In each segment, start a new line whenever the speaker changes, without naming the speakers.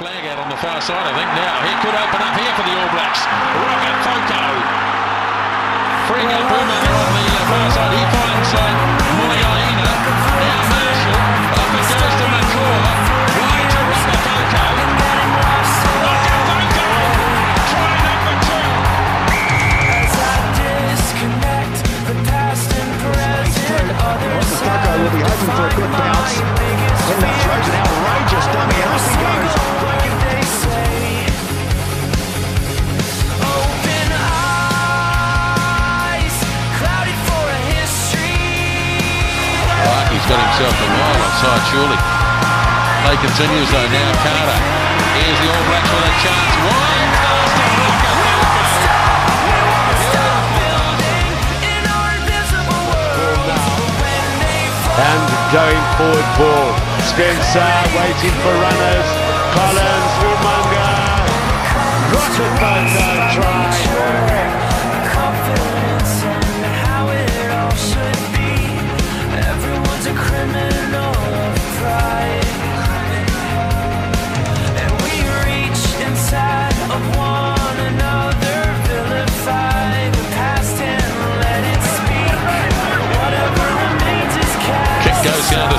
flag out on the far side, I think, now. He could open up here for the All Blacks. Rokocoko. Freeing up uh, Burma on the far side. He got himself a wild offside, surely. Play continues though now. Carter. Here's the All Blacks with a chance. Wide
master blocker.
And going forward ball. Spencer waiting for runners. Collins, Umaga. Rotten try.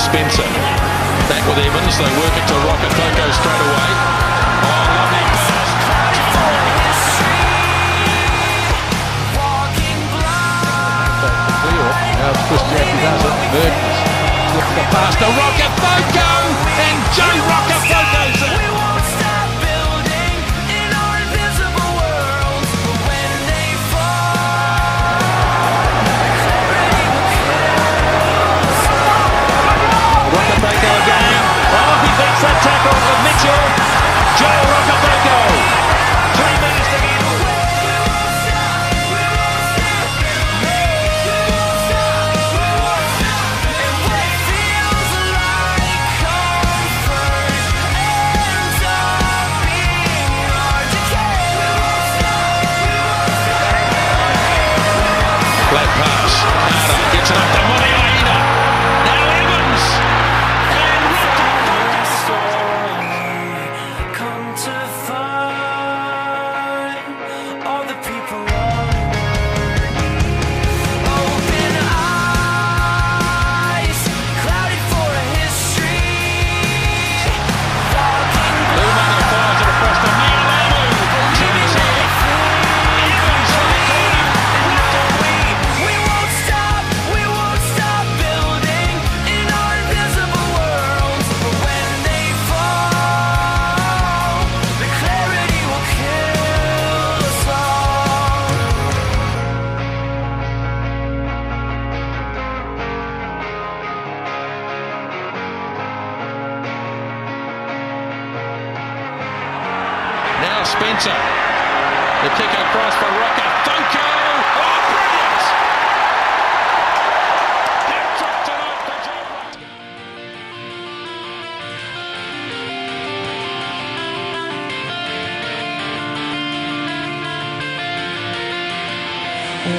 Spencer. Back with Evans, they work it to Rocket, don't straight away.
Oh,
lovely pass. Clear. Now
Chris
Jackie does it. Mehrtens. Gets the
pass to Rokocoko and Joe
Rokocoko. Spencer. The kick across for Rocker. Oh, brilliant!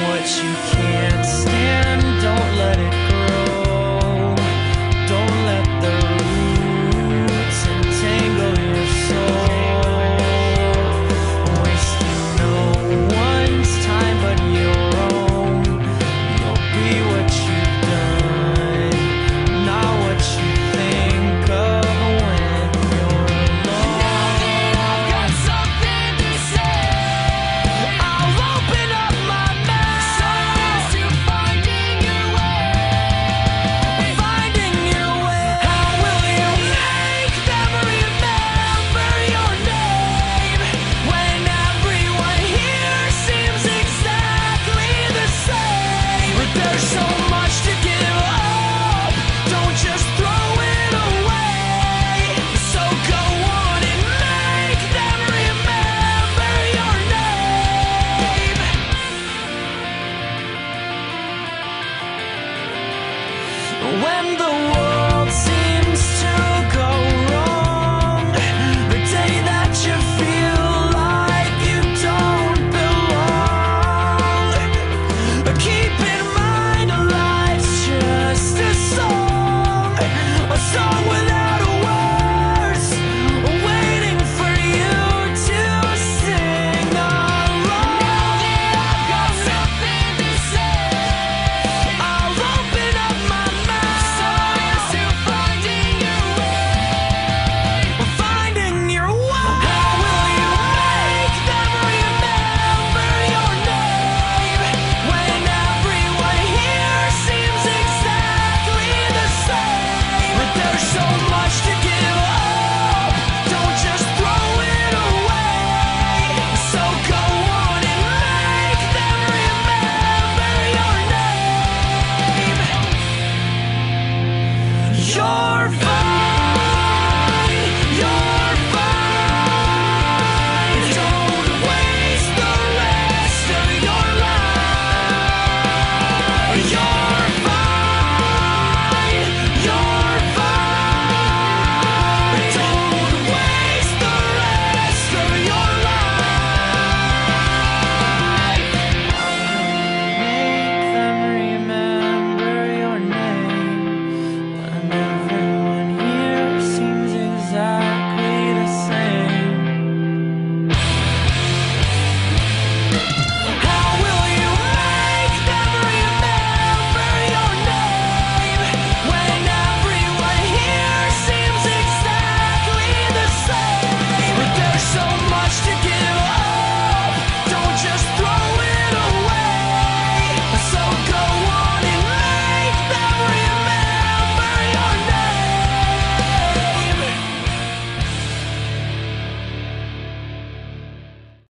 What you can't stand, don't let it